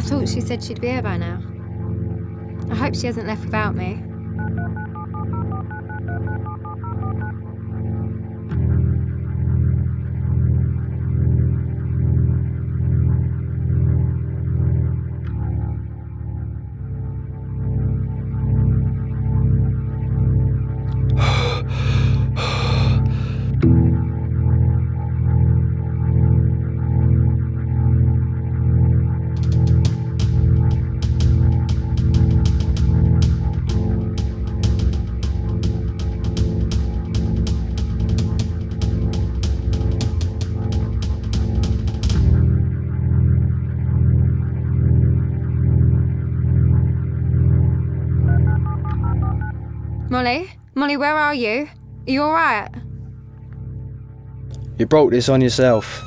thought she said she'd be here by now. I hope she hasn't left without me. Molly? Molly, where are you? Are you alright? You brought this on yourself.